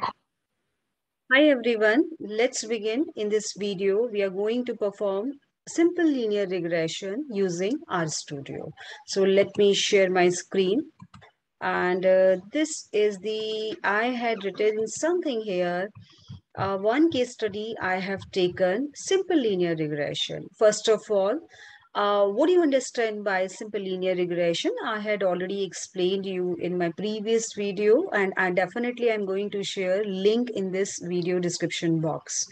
Hi everyone, let's begin. In this video, we are going to perform simple linear regression using RStudio. So let me share my screen. And uh, this is the, I had written something here. Uh, one case study I have taken, simple linear regression. First of all, uh, what do you understand by simple linear regression? I had already explained you in my previous video and I definitely am going to share link in this video description box.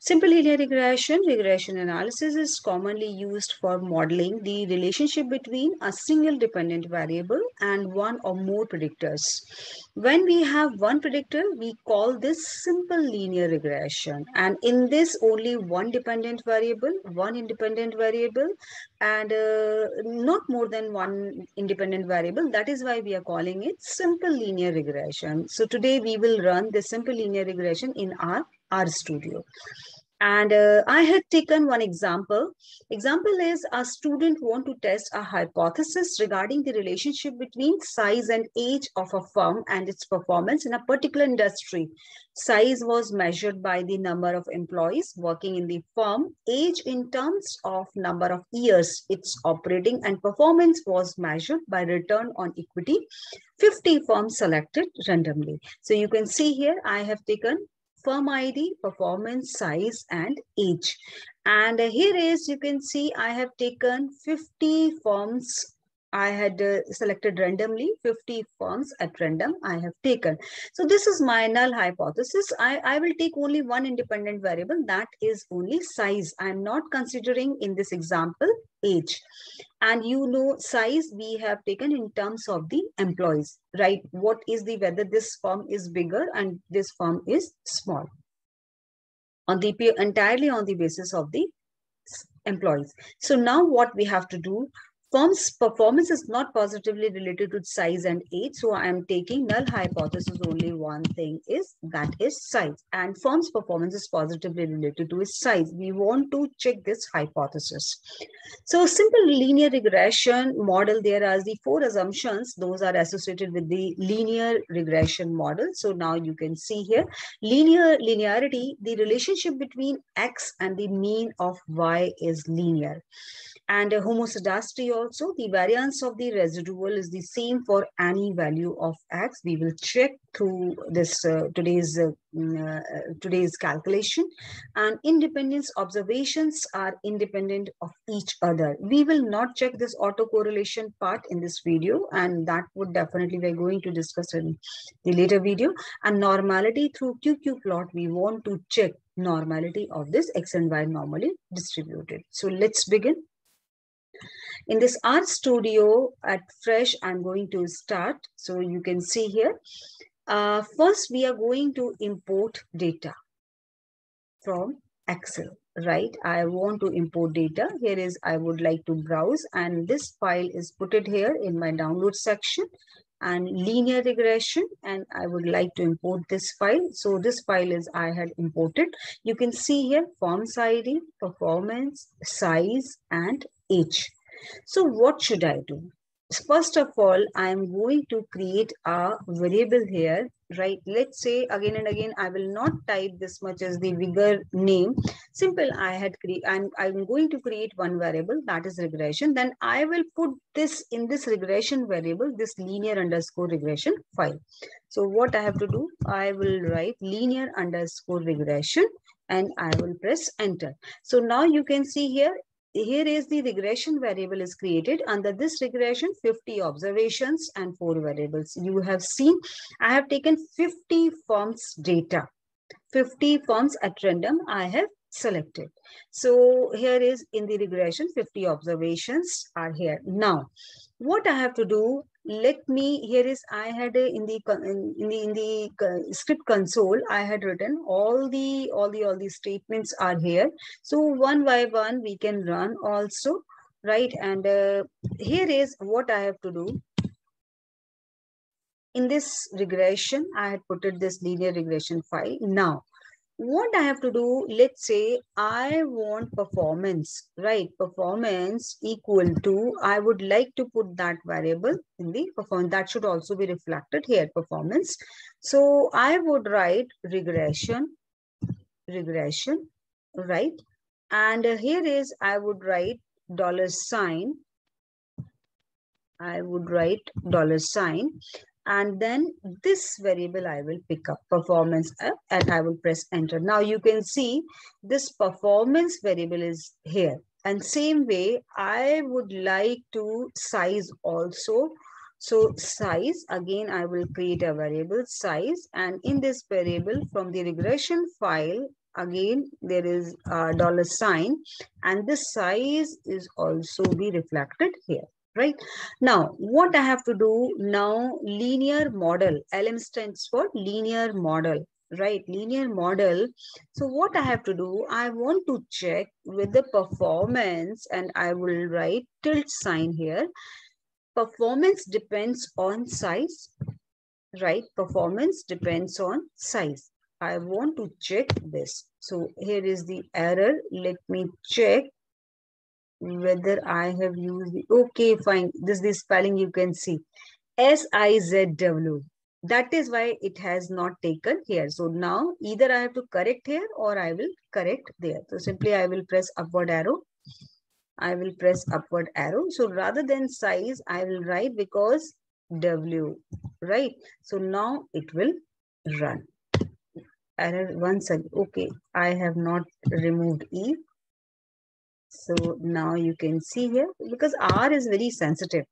Simple linear regression, regression analysis is commonly used for modeling the relationship between a single dependent variable and one or more predictors. When we have one predictor, we call this simple linear regression. And in this, only one dependent variable, one independent variable, and uh, not more than one independent variable. That is why we are calling it simple linear regression. So today we will run the simple linear regression in our RStudio. And uh, I had taken one example. Example is a student want to test a hypothesis regarding the relationship between size and age of a firm and its performance in a particular industry. Size was measured by the number of employees working in the firm. Age in terms of number of years it's operating and performance was measured by return on equity. 50 firms selected randomly. So you can see here, I have taken firm ID, performance, size, and age. And here is, you can see I have taken 50 firms I had uh, selected randomly 50 firms at random I have taken. So this is my null hypothesis. I, I will take only one independent variable that is only size. I'm not considering in this example age. And you know size we have taken in terms of the employees, right? What is the whether this firm is bigger and this firm is small. On the entirely on the basis of the employees. So now what we have to do, Firm's performance is not positively related to size and age. So I am taking null hypothesis only one thing is that is size. And firm's performance is positively related to its size. We want to check this hypothesis. So simple linear regression model, there are the four assumptions. Those are associated with the linear regression model. So now you can see here, linear linearity, the relationship between x and the mean of y is linear and a homoscedasticity also the variance of the residual is the same for any value of x. We will check through this uh, today's uh, mm, uh, today's calculation. And independence observations are independent of each other. We will not check this autocorrelation part in this video and that would definitely we're going to discuss in the later video. And normality through qq plot we want to check normality of this x and y normally distributed. So let's begin in this RStudio at fresh, I'm going to start. So you can see here. Uh, first, we are going to import data from Excel, right? I want to import data. Here is, I would like to browse and this file is put it here in my download section and linear regression and I would like to import this file. So this file is I had imported. You can see here forms ID, performance, size and age. So what should I do? First of all, I'm going to create a variable here, right? Let's say again and again, I will not type this much as the vigor name. Simple, I had create, I'm, I'm going to create one variable that is regression. Then I will put this in this regression variable, this linear underscore regression file. So what I have to do, I will write linear underscore regression and I will press enter. So now you can see here here is the regression variable is created. Under this regression, 50 observations and four variables. You have seen, I have taken 50 firms data. 50 firms at random I have selected. So here is in the regression, 50 observations are here. Now, what I have to do, let me, here is, I had a, in the, in the, in the script console, I had written all the, all the, all the statements are here. So one by one, we can run also, right? And uh, here is what I have to do. In this regression, I had put it this linear regression file. Now, what I have to do, let's say I want performance, right? Performance equal to, I would like to put that variable in the performance. That should also be reflected here, performance. So I would write regression, regression, right? And here is, I would write dollar sign. I would write dollar sign and then this variable I will pick up performance and I will press enter. Now you can see this performance variable is here and same way I would like to size also. So size again I will create a variable size and in this variable from the regression file again there is a dollar sign and this size is also be reflected here right? Now, what I have to do now, linear model, LM stands for linear model, right? Linear model. So what I have to do, I want to check with the performance and I will write tilt sign here. Performance depends on size, right? Performance depends on size. I want to check this. So here is the error. Let me check whether I have used the, okay, fine. This the spelling you can see. S-I-Z-W. That is why it has not taken here. So now either I have to correct here or I will correct there. So simply I will press upward arrow. I will press upward arrow. So rather than size, I will write because W, right? So now it will run. Error once again. Okay, I have not removed E. So now you can see here because R is very sensitive.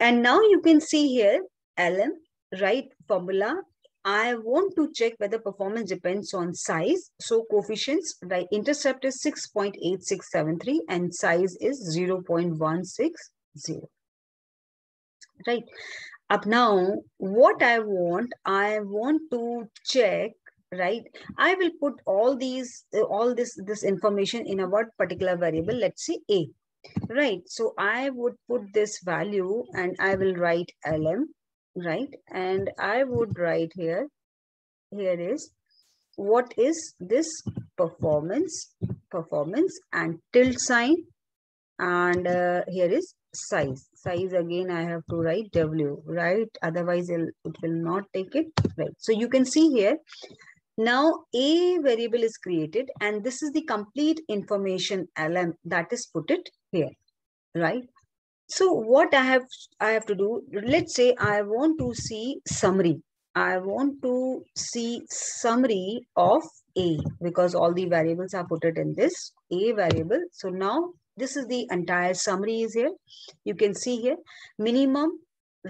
And now you can see here LM, right formula. I want to check whether performance depends on size. So coefficients, right, intercept is 6.8673 and size is 0.160. Right. Up now, what I want, I want to check right? I will put all these all this this information in a what particular variable? Let's say a right? So i would put this value and i will write lm right? And i would write here here is what is this performance performance and tilt sign? And uh, here is size. Size again i have to write w right? Otherwise it will not take it right? So you can see here now a variable is created and this is the complete information LM that is put it here, right? So what I have, I have to do, let's say I want to see summary. I want to see summary of A because all the variables are put it in this A variable. So now this is the entire summary is here. You can see here minimum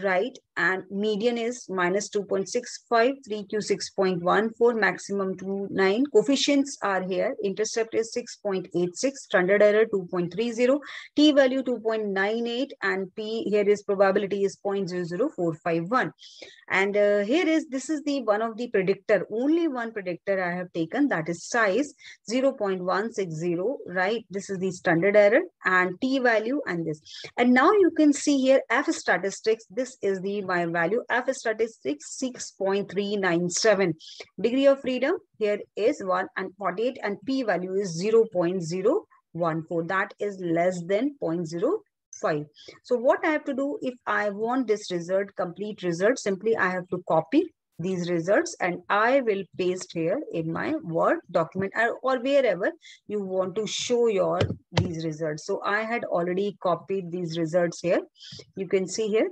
right? And median is minus 2.65 3q 6.14 maximum 29 coefficients are here. Intercept is 6.86 standard error 2.30 t value 2.98 and p here is probability is 0.00451 and uh, here is this is the one of the predictor only one predictor i have taken that is size 0.160 right? This is the standard error and t value and this. And now you can see here f statistics. This is the my value. F statistics 6.397. Degree of freedom here is 1 and 48 and P value is 0 0.014. That is less than 0.05. So what I have to do if I want this result, complete result, simply I have to copy these results and I will paste here in my Word document or wherever you want to show your these results. So I had already copied these results here. You can see here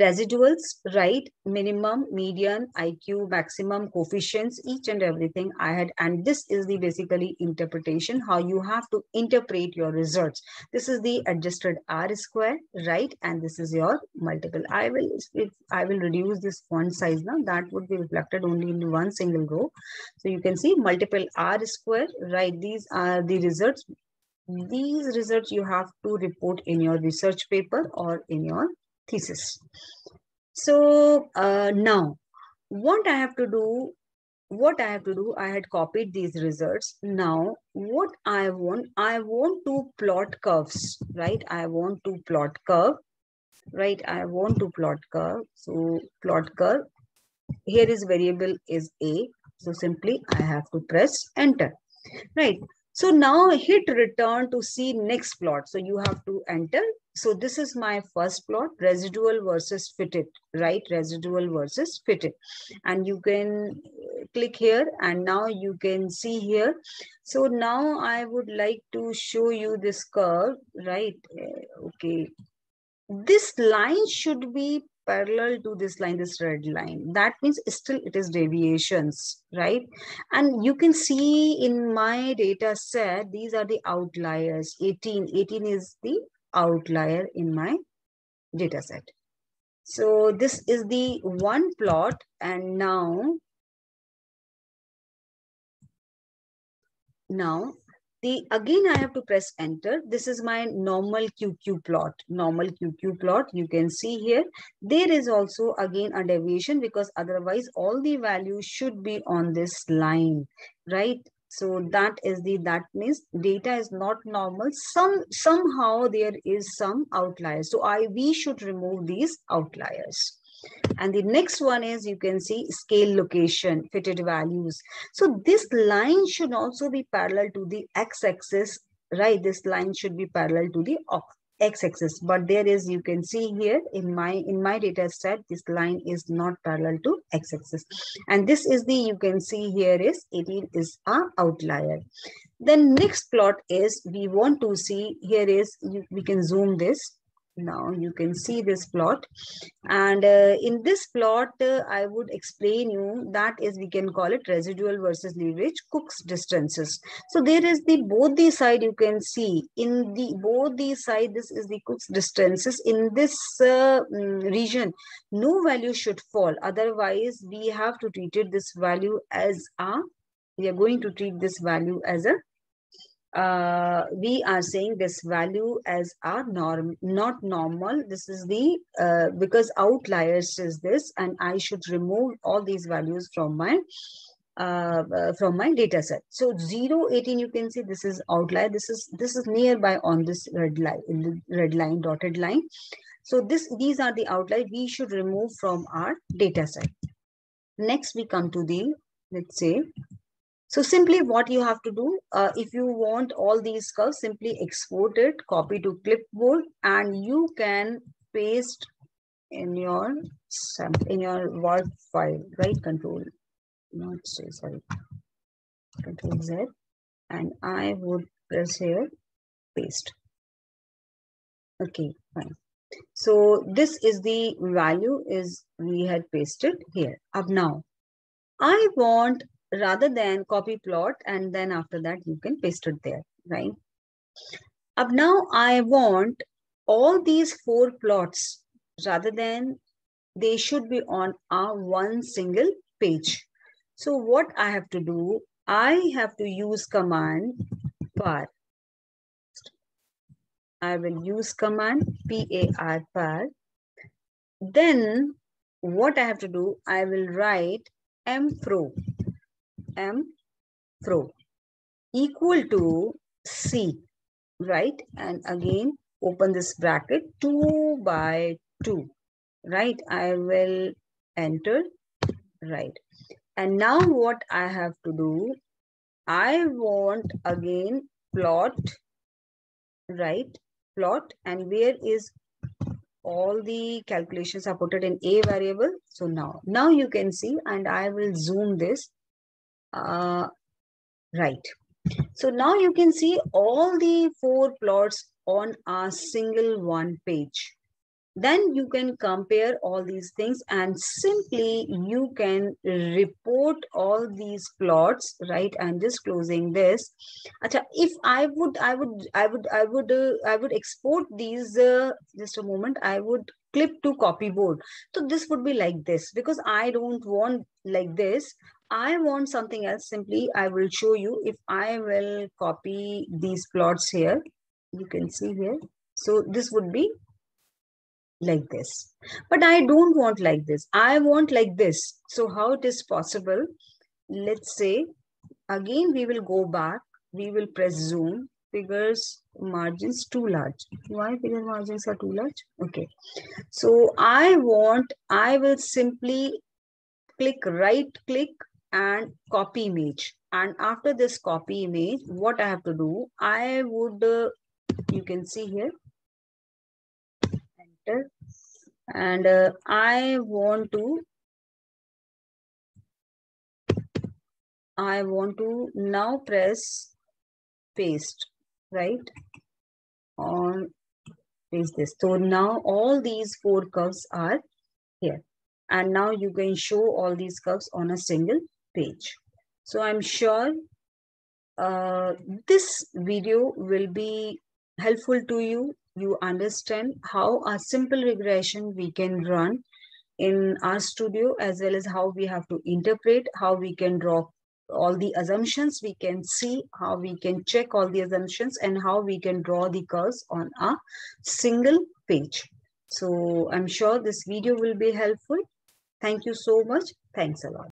residuals, right? Minimum, median, IQ, maximum, coefficients, each and everything I had. And this is the basically interpretation, how you have to interpret your results. This is the adjusted R square, right? And this is your multiple. I will, if I will reduce this font size now, that would be reflected only in one single row. So you can see multiple R square, right? These are the results these results you have to report in your research paper or in your thesis. So uh, now what I have to do, what I have to do, I had copied these results. Now what I want, I want to plot curves, right? I want to plot curve, right? I want to plot curve. So plot curve. Here is variable is A So simply I have to press enter, right? So now hit return to see next plot. So you have to enter. So this is my first plot, residual versus fitted, right? Residual versus fitted. And you can click here and now you can see here. So now I would like to show you this curve, right? Uh, okay. This line should be parallel to this line, this red line. That means still it is deviations, right? And you can see in my data set, these are the outliers. 18, 18 is the outlier in my data set. So this is the one plot and now, now the again I have to press enter. This is my normal QQ plot. Normal QQ plot you can see here. There is also again a deviation because otherwise all the values should be on this line, right? So that is the that means data is not normal. Some somehow there is some outliers. So I we should remove these outliers. And the next one is you can see scale location, fitted values. So this line should also be parallel to the x-axis, right? This line should be parallel to the x-axis. But there is, you can see here in my in my data set, this line is not parallel to x-axis. And this is the, you can see here is 18 is a outlier. Then next plot is we want to see here is, you, we can zoom this now. You can see this plot. And uh, in this plot uh, i would explain you that is we can call it residual versus leverage cook's distances. So there is the both the side you can see. In the both the side this is the cook's distances. In this uh, mm, region no value should fall. Otherwise we have to treat it this value as a we are going to treat this value as a uh, we are saying this value as our norm, not normal. This is the, uh, because outliers is this, and I should remove all these values from my, uh, uh from my data set. So 0, 18, you can see this is outlier. This is, this is nearby on this red line, red line, dotted line. So this, these are the outlier we should remove from our data set. Next, we come to the, let's say, so simply what you have to do, uh, if you want all these curves, simply export it, copy to clipboard, and you can paste in your in your Word file, right? Control, not say sorry, Control Z, and I would press here, paste. Okay, fine. So this is the value is we had pasted here. Up now, I want rather than copy plot and then after that you can paste it there, right? Up now I want all these four plots rather than they should be on a one single page. So what I have to do, I have to use command par. I will use command par par. Then what I have to do, I will write mfrow m frow equal to c right? And again open this bracket 2 by 2 right? I will enter right? And now what i have to do i want again plot right? Plot and where is all the calculations are put in a variable? So now now you can see and i will zoom this uh, right. So now you can see all the four plots on a single one page. Then you can compare all these things and simply you can report all these plots, right? I'm just closing this. If I would, I would, I would, I would, uh, I would export these. Uh, just a moment. I would clip to copy board. So this would be like this because I don't want like this. I want something else. Simply, I will show you if I will copy these plots here. You can see here. So this would be like this. But I don't want like this. I want like this. So how it is possible? Let's say, again, we will go back. We will press zoom. Figures margins too large. Why figure margins are too large? Okay. So I want, I will simply click right click and copy image. And after this copy image, what I have to do, I would, uh, you can see here, enter. And uh, I want to, I want to now press paste, right? On paste this. So now all these four curves are here. And now you can show all these curves on a single page. So I'm sure uh, this video will be helpful to you. You understand how a simple regression we can run in RStudio as well as how we have to interpret, how we can draw all the assumptions, we can see how we can check all the assumptions and how we can draw the curves on a single page. So I'm sure this video will be helpful. Thank you so much. Thanks a lot.